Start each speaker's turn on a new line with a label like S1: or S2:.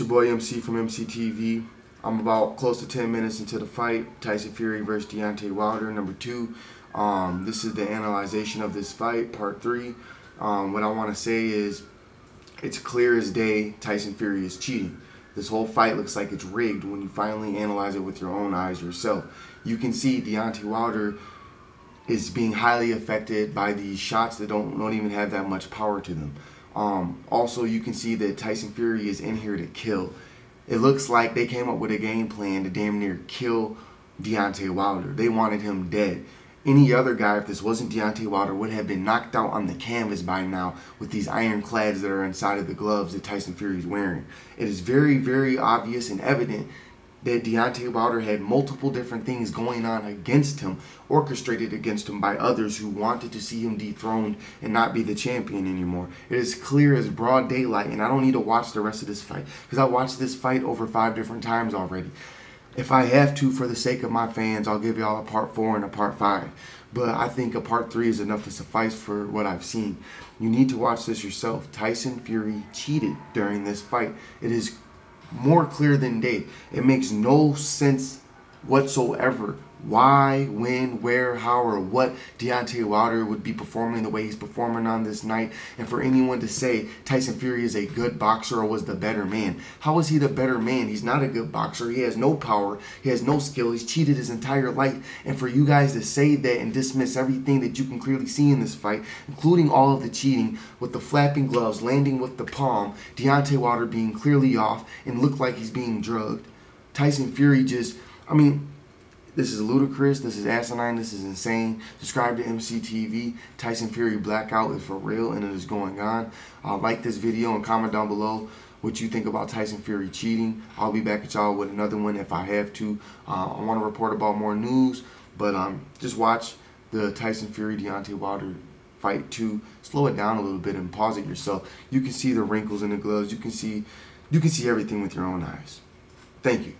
S1: Your boy MC from MCTV. I'm about close to 10 minutes into the fight. Tyson Fury versus Deontay Wilder, number two. Um, this is the analyzation of this fight, part three. Um, what I want to say is it's clear as day Tyson Fury is cheating. This whole fight looks like it's rigged when you finally analyze it with your own eyes yourself. You can see Deontay Wilder is being highly affected by these shots that don't, don't even have that much power to them. Um, also, you can see that Tyson Fury is in here to kill. It looks like they came up with a game plan to damn near kill Deontay Wilder. They wanted him dead. Any other guy, if this wasn't Deontay Wilder, would have been knocked out on the canvas by now with these ironclads that are inside of the gloves that Tyson Fury is wearing. It is very, very obvious and evident that Deontay Wilder had multiple different things going on against him, orchestrated against him by others who wanted to see him dethroned and not be the champion anymore. It is clear as broad daylight, and I don't need to watch the rest of this fight because I watched this fight over five different times already. If I have to, for the sake of my fans, I'll give y'all a part four and a part five. But I think a part three is enough to suffice for what I've seen. You need to watch this yourself. Tyson Fury cheated during this fight. It is more clear than day. It makes no sense whatsoever why, when, where, how, or what Deontay Wilder would be performing the way he's performing on this night, and for anyone to say Tyson Fury is a good boxer or was the better man. How is he the better man? He's not a good boxer. He has no power. He has no skill. He's cheated his entire life. And for you guys to say that and dismiss everything that you can clearly see in this fight, including all of the cheating, with the flapping gloves, landing with the palm, Deontay Wilder being clearly off and look like he's being drugged. Tyson Fury just, I mean, this is ludicrous. This is asinine. This is insane. Subscribe to MCTV. Tyson Fury Blackout is for real and it is going on. Uh, like this video and comment down below what you think about Tyson Fury cheating. I'll be back at y'all with another one if I have to. Uh, I want to report about more news, but um, just watch the Tyson Fury Deontay Wilder fight to slow it down a little bit and pause it yourself. You can see the wrinkles in the gloves. You can see you can see everything with your own eyes. Thank you.